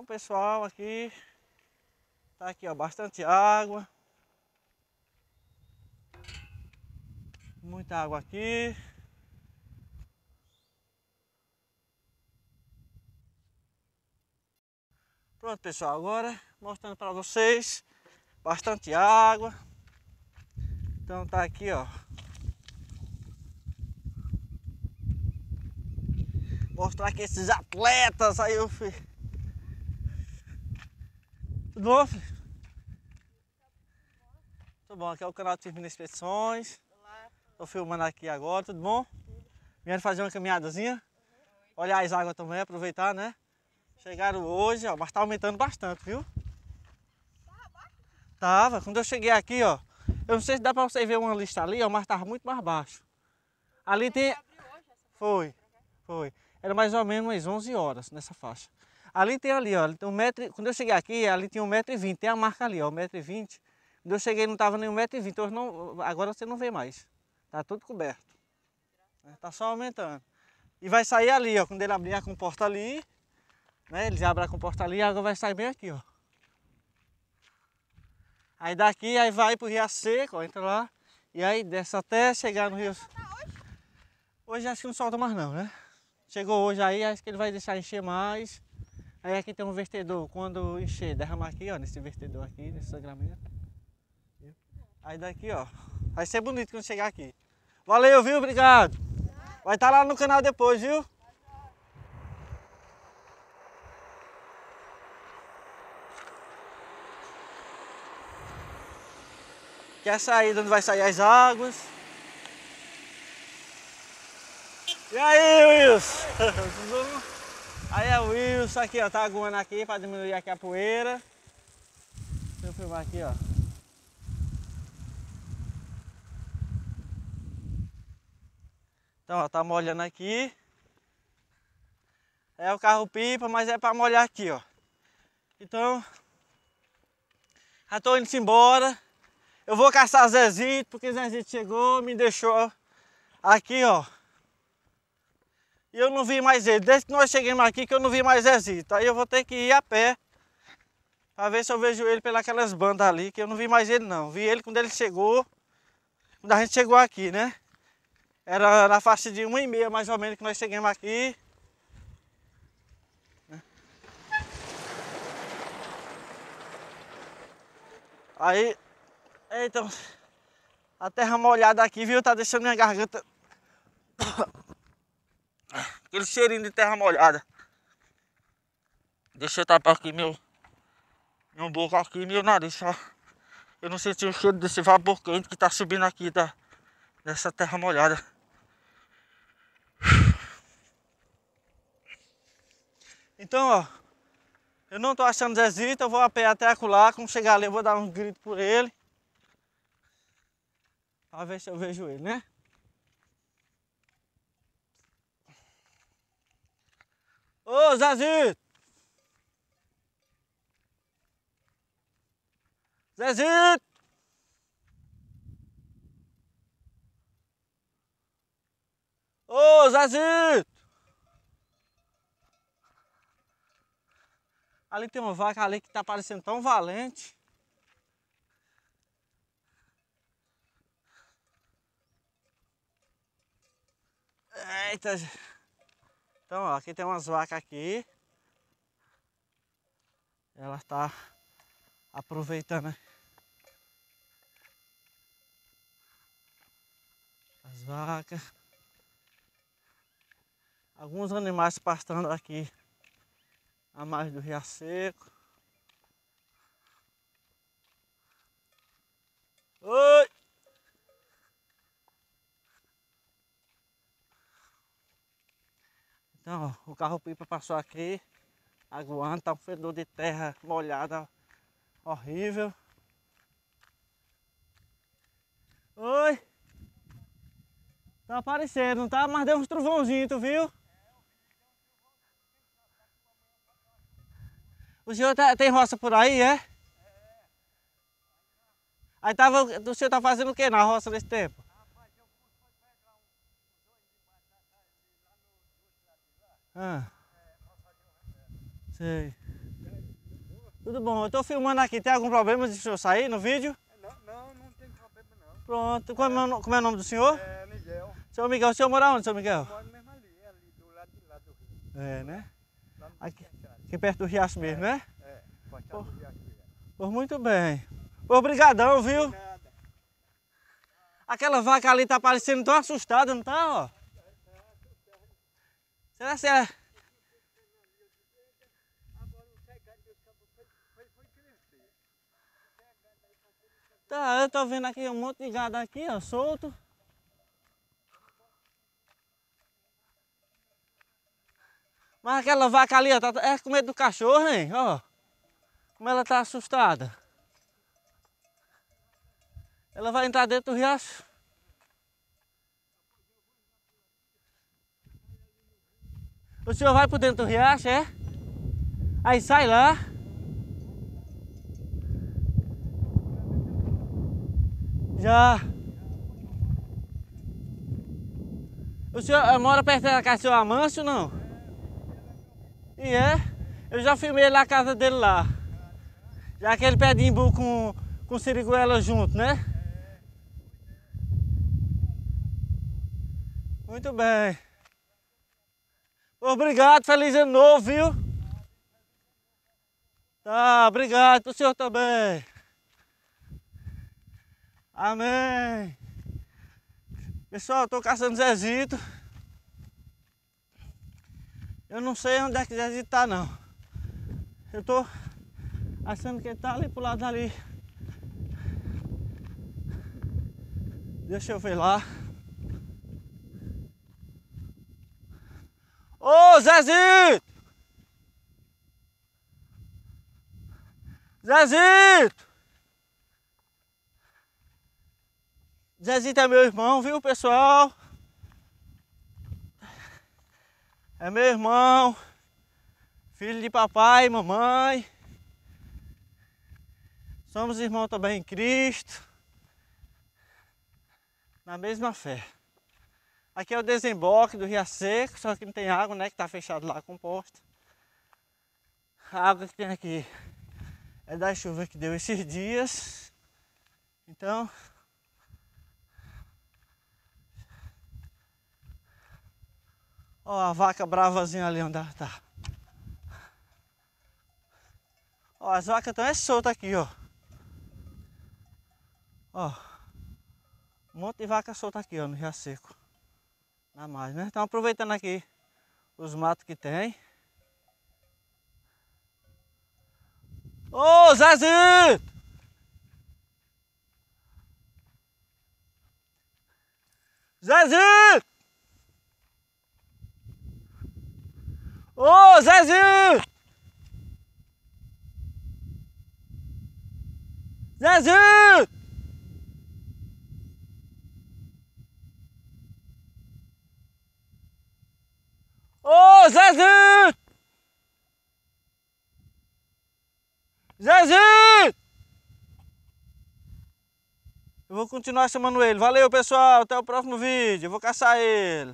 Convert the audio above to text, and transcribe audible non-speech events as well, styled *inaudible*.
Então pessoal aqui tá aqui ó, bastante água. Muita água aqui. Pronto pessoal, agora mostrando para vocês bastante água. Então tá aqui ó. Mostrar aqui esses atletas aí, eu filho. Tudo bom? Tudo bom, aqui é o canal de Firmina Expedições. Tô filmando aqui agora, tudo bom? Vieram fazer uma caminhadazinha. Olhar as águas também, aproveitar, né? Chegaram hoje, ó, mas tá aumentando bastante, viu? Tava, quando eu cheguei aqui, ó. Eu não sei se dá pra você ver uma lista ali, ó, mas tava muito mais baixo. Ali tem. Foi, foi. Era mais ou menos umas 11 horas nessa faixa. Ali tem ali, ó. Tem um metro... Quando eu cheguei aqui, ali tinha 1,20m. Tem a marca ali, ó, 1,20m. Quando eu cheguei não tava nem 1,20m. Hoje não... Agora você não vê mais. Tá tudo coberto. Tá só aumentando. E vai sair ali, ó. Quando ele abrir a comporta ali, né? Eles abrem a comporta ali, a água vai sair bem aqui, ó. Aí daqui, aí vai pro Rio Seco, ó, entra lá. E aí desce até chegar no Rio... Hoje acho que não solta mais não, né? Chegou hoje aí, acho que ele vai deixar encher mais. Aí aqui tem um vertedor, quando encher, derramar aqui, ó, nesse vertedor aqui, nesse sangramento. Aí daqui, ó, vai ser bonito quando chegar aqui. Valeu, viu? Obrigado. Vai estar tá lá no canal depois, viu? Que a saída onde vai sair as águas. E aí, Wilson? *laughs* aí é o Wilson aqui, ó, tá aguando aqui para diminuir aqui a poeira. Deixa eu filmar aqui, ó. Então, ó, tá molhando aqui. É o carro pipa, mas é para molhar aqui, ó. Então, já tô indo embora. Eu vou caçar Zezito, porque Zezito chegou, me deixou aqui, ó. E eu não vi mais ele. Desde que nós chegamos aqui que eu não vi mais Zezito. Aí eu vou ter que ir a pé. Pra ver se eu vejo ele pelas bandas ali, que eu não vi mais ele não. Vi ele quando ele chegou. Quando a gente chegou aqui, né? Era na faixa de uma e meia mais ou menos que nós chegamos aqui. Aí então, a terra molhada aqui, viu? Tá deixando minha garganta. Aquele cheirinho de terra molhada. Deixa eu tapar aqui meu. Meu boca aqui, meu nariz, só. Eu não senti o cheiro desse vapor quente que tá subindo aqui da, dessa terra molhada. Então, ó. Eu não tô achando Zezito, eu vou a pé até acolá. Quando chegar ali, eu vou dar um grito por ele. Pra ver se eu vejo ele, né? Ô Zezito! Zezito! Ô Zezito! Ali tem uma vaca ali que tá parecendo tão valente. Eita! Então, ó, aqui tem umas vacas aqui. Ela está aproveitando as vacas. Alguns animais pastando aqui a mais do Rio Seco. Oi! Então, o carro pipa passou aqui, aguando, tá um fedor de terra molhada horrível. Oi! Tá aparecendo, tá? Mas deu uns trovãozinhos, tu viu? O senhor tá, tem roça por aí, é? Aí tava, o senhor tá fazendo o que na roça nesse tempo? Ah. Sei. Tudo bom. Eu tô filmando aqui. Tem algum problema de eu sair no vídeo? Não, não, não tem problema não. Pronto. Como é, o- como é o nome do senhor? É, Miguel, Seu Miguel, o senhor mora onde, seu Miguel? mora mesmo ali, ali do lado de lá do rio. É, né? Aqui. Aqui perto do Riacho mesmo, né? É, Penteado do Riacho Velho. Pois muito bem. Obrigadão, viu? Aquela vaca ali tá parecendo tão assustada, não tá, ó? Será que é... Agora o cegado desse cabo foi, foi, foi crescer. Tá, eu tô vendo aqui um monte de gado aqui, ó, solto. Mas aquela vaca ali, ó, tá, é com medo do cachorro, hein? Ó, como ela tá assustada. Ela vai entrar dentro do riacho. O senhor vai por dentro do riacho, é? Aí sai lá. Já. O senhor eh, mora perto da casa do seu Amâncio, não? E é? Eu já filmei lá a casa dele lá. Já aquele pé de imbu com, com siriguela junto, né? Muito bem. Obrigado, feliz ano novo, viu? Tá, obrigado, o senhor também. Amém. Pessoal, eu tô caçando Zezito. Eu não sei onde é que Zezito tá não. Eu tô achando que ele tá ali pro lado dali. Deixa eu ver lá. Ô Zezito! Zezito! Zezito é meu irmão, viu pessoal? É meu irmão, filho de papai e mamãe. Somos irmãos também em Cristo, na mesma fé. Aqui é o desemboque do Rio Seco, só que não tem água, né? Que tá fechado lá com posta. A água que tem aqui é da chuva que deu esses dias. Então, Ó a vaca bravazinha ali onde ela tá. Ó, as vacas estão é soltas aqui, ó. Ó. Um monte de vaca solta aqui, ó, no Rio Seco. Nada mais, né? Estão aproveitando aqui os matos que tem. Ô, Zezito! Zezito! Ô, Zezinho! Zezinho! Zezinho! Zezinho! Eu vou continuar chamando ele. Valeu, pessoal. Até o próximo vídeo. Eu vou caçar ele.